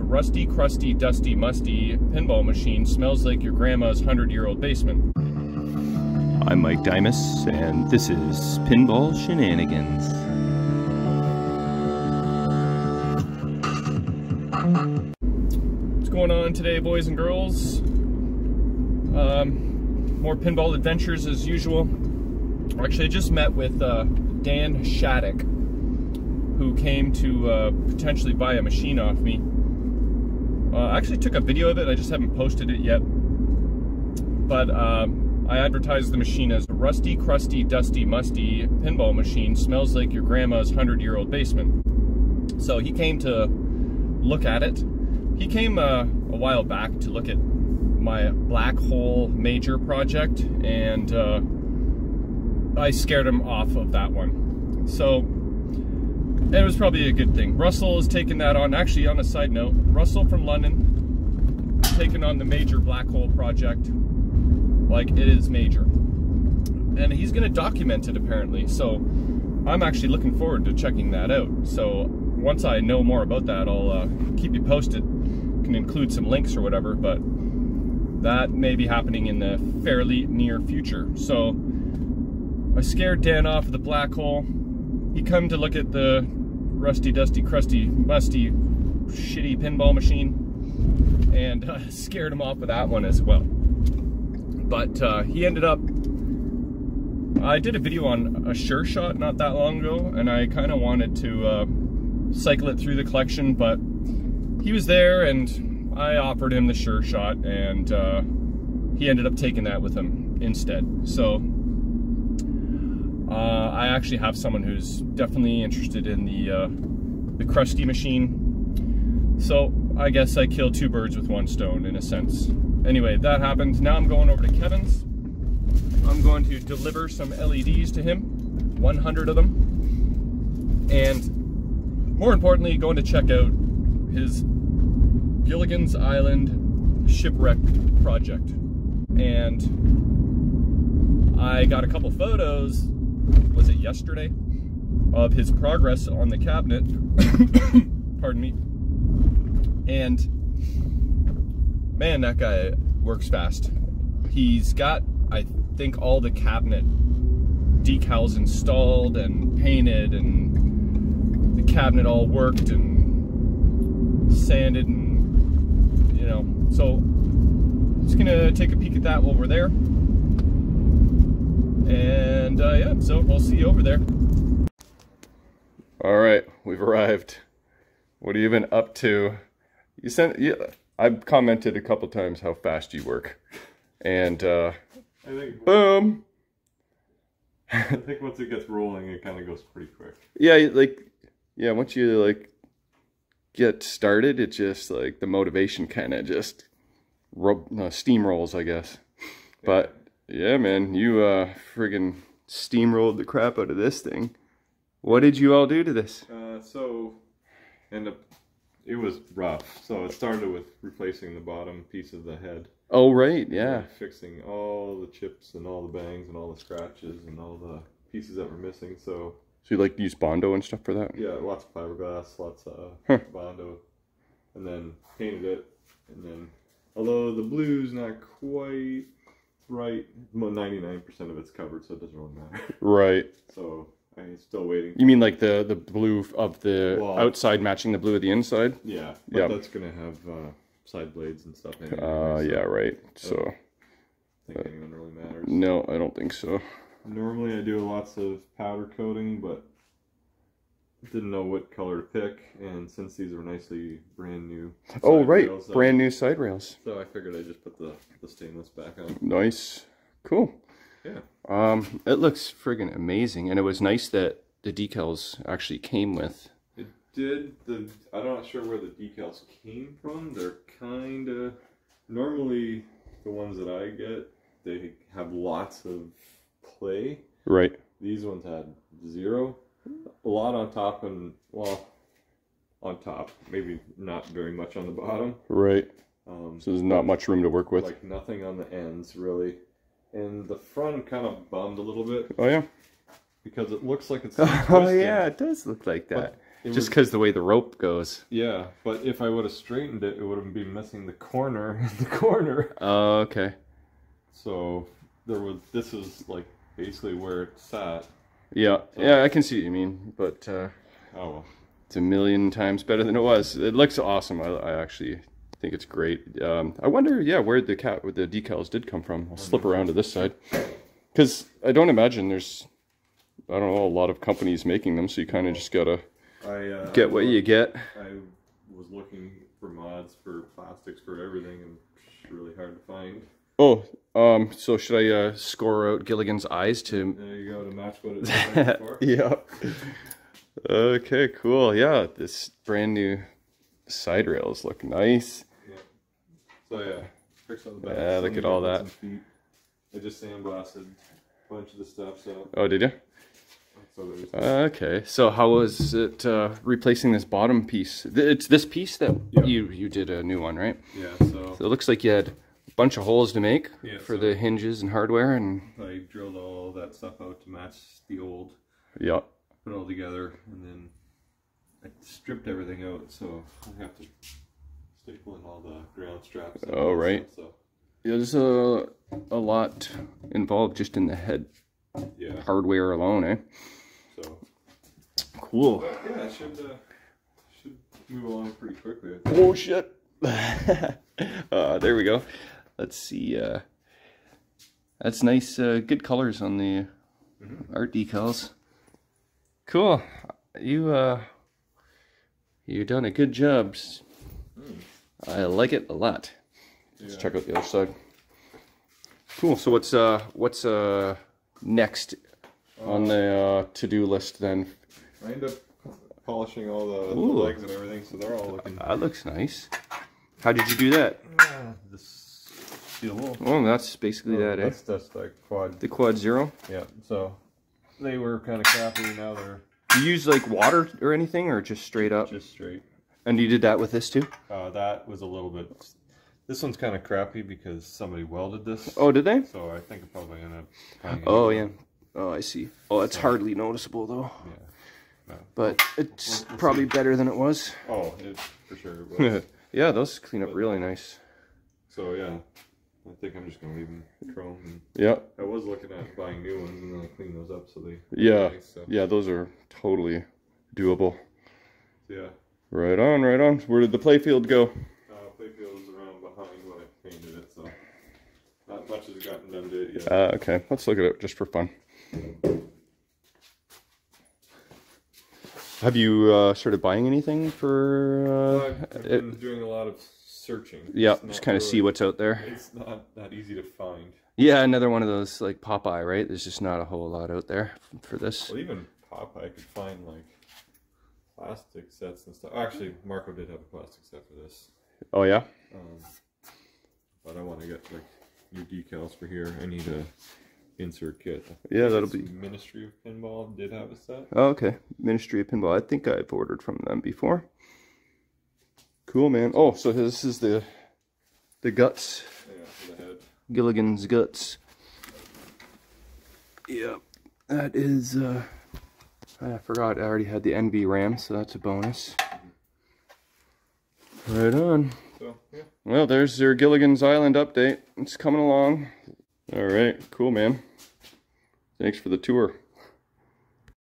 rusty, crusty, dusty, musty pinball machine smells like your grandma's 100 year old basement. I'm Mike Dimas, and this is Pinball Shenanigans. What's going on today, boys and girls? Um, more pinball adventures as usual. Actually, I just met with uh, Dan Shattuck, who came to uh, potentially buy a machine off me. Uh, I actually took a video of it, I just haven't posted it yet. But um, I advertised the machine as a rusty, crusty, dusty, musty pinball machine. Smells like your grandma's 100 year old basement. So he came to look at it. He came uh, a while back to look at my black hole major project, and uh, I scared him off of that one. So it was probably a good thing. Russell is taking that on. Actually, on a side note, Russell from London taking on the major black hole project. Like it is major, and he's going to document it apparently. So I'm actually looking forward to checking that out. So once I know more about that, I'll uh, keep you posted. Can include some links or whatever, but that may be happening in the fairly near future. So I scared Dan off of the black hole. He come to look at the rusty, dusty, crusty, musty, shitty pinball machine and uh, scared him off with that one as well. But uh, he ended up, I did a video on a Sure Shot not that long ago, and I kind of wanted to uh, cycle it through the collection, but he was there and I offered him the Sure Shot, and uh, he ended up taking that with him instead. So uh, I actually have someone who's definitely interested in the uh, the crusty machine. So I guess I killed two birds with one stone in a sense. Anyway, that happened. Now I'm going over to Kevin's. I'm going to deliver some LEDs to him, 100 of them. And more importantly, going to check out his Gilligan's Island shipwreck project. And I got a couple photos was it yesterday, of his progress on the cabinet. Pardon me. And man, that guy works fast. He's got, I think, all the cabinet decals installed and painted, and the cabinet all worked and sanded, and you know. So, just gonna take a peek at that while we're there. And uh, yeah, so we'll see you over there. All right, we've arrived. What have you been up to? You sent. Yeah, I've commented a couple times how fast you work, and uh, I think boom. I think once it gets rolling, it kind of goes pretty quick. Yeah, like yeah, once you like get started, it just like the motivation kind of just rub, no, steamrolls, I guess. But yeah, man, you uh friggin' steamrolled the crap out of this thing. What did you all do to this? Uh, so, end up, it was rough. So it started with replacing the bottom piece of the head. Oh right, yeah. Fixing all the chips and all the bangs and all the scratches and all the pieces that were missing. So So you like use Bondo and stuff for that? yeah, lots of fiberglass, lots of Huh. bondo, and then painted it. And then, although the blue's not quite right, well, ninety nine percent of it's covered, so it doesn't really matter. Right. So I'm still waiting. You mean like the the blue of the Well- outside matching the blue of the inside? Yeah, but Yeah. that's gonna have uh, side blades and stuff. Anyway, Uh so yeah, right. So I think anyone really matters. no, I don't think so. Normally I do lots of powder coating, but didn't know what color to pick, and since these are nicely brand new. Oh right, rails, I- brand new side rails. So I figured I'd just put the, the stainless back on. Nice. Cool. Yeah. Um, it looks friggin' amazing, and it was nice that the decals actually came with. It did the. I'm not sure where the decals came from. They're kind of normally the ones that I get. They have lots of play. Right. These ones had zero. A lot on top and well, on top. Maybe not very much on the bottom. Right. Um, So there's not much room to work with. like nothing on the ends really. And the front kind of bummed a little bit oh yeah. because it looks like it's Oh twisting. yeah, it does look like that. Just because the way the rope goes. Yeah, but if I would have straightened it, it would have been missing the corner, the corner. Oh, okay. So there was. This is like basically where it sat. Yeah, yeah, I can see what you mean, but uh, Oh well. it's a million times better than it was. It looks awesome. I, I actually think it's great. Um, I wonder, yeah, where the cat with the decals did come from. I'll slip around to this side because I don't imagine there's, I don't know, a lot of companies making them. So you kind of just gotta I uh, get what you get. I was looking for mods for plastics for everything, and it's really hard to find. Oh, um, so should I uh, score out Gilligan's eyes to? There you go to match what it was like before. yeah. Okay, cool. Yeah, this brand new side rails look nice. Yeah. So yeah, fix all the back. Yeah, look at all that. I just sandblasted a bunch of the stuff, so Oh, did you? so there's Okay, so how was it uh, replacing this bottom piece? It's this piece that Yeah. you you did a new one, right? yeah. So So it looks like you had bunch of holes to make Yeah, for so- the hinges and hardware, and I drilled all that stuff out to match the old, yeah, put it all together, and then I stripped everything out, so I have to staple in all the ground straps. and Oh, right. stuff, Yeah, there's a a lot involved just in the head yeah, hardware alone, eh? so Cool. but yeah, it should uh, should move along pretty quickly. Oh shit. uh, there we go. Let's see. Uh, that's nice. Uh, good colors on the art decals. Cool. You uh, you done a good job. I like it a lot. Let's check out the other side. Cool. So what's uh what's uh next on the uh, to do list then? I end up polishing all the, the Ooh. legs and everything, so they're all looking. That looks nice. How did you do that? This wool. Well, that's basically that, eh? That's just like quad. The quad zero. Yeah. So they were kind of crappy. Now they're Do you use like water or anything, or just straight up? just straight. And you did that with this too? Uh, that was a little bit. This one's kind of crappy because somebody welded this. Oh, did they? So I think I'm probably gonna. Oh yeah. Oh, I see. Oh, it's hardly noticeable though. Yeah. But it's probably better than it was. Oh, it for sure. was. yeah, those clean up really nice. so yeah, I think I'm just gonna leave them chrome. And Yeah. I was looking at buying new ones and then I clean those up so they. Yeah. Nice, so, Yeah, those are totally doable. yeah. Right on, right on. Where did the playfield go? Uh, playfield's around behind when I painted it, so not much has gotten done to it yet. Uh, okay, let's look at it just for fun. Have you uh, started buying anything for? Uh, I've, been doing a lot of searching. yeah, just kind of see what's out there. It's not that easy to find. Yeah, another one of those like Popeye, right? There's just not a whole lot out there for this. Well, even Popeye could find like plastic sets and stuff. Actually, Marco did have a plastic set for this, Oh yeah. um, but I want to get like new decals for here. I need a insert kit. Yeah, that'll be- Ministry of Pinball did have a set. Oh, okay. Ministry of Pinball. I think I've ordered from them before. Cool, man. Oh, so this is the the guts, Yeah, the head. Gilligan's guts. Yep, that is. uh I forgot. I already had the NV RAM, so that's a bonus. Right on. So yeah, Well, there's your Gilligan's Island update. It's coming along. All right, cool, man. Thanks for the tour.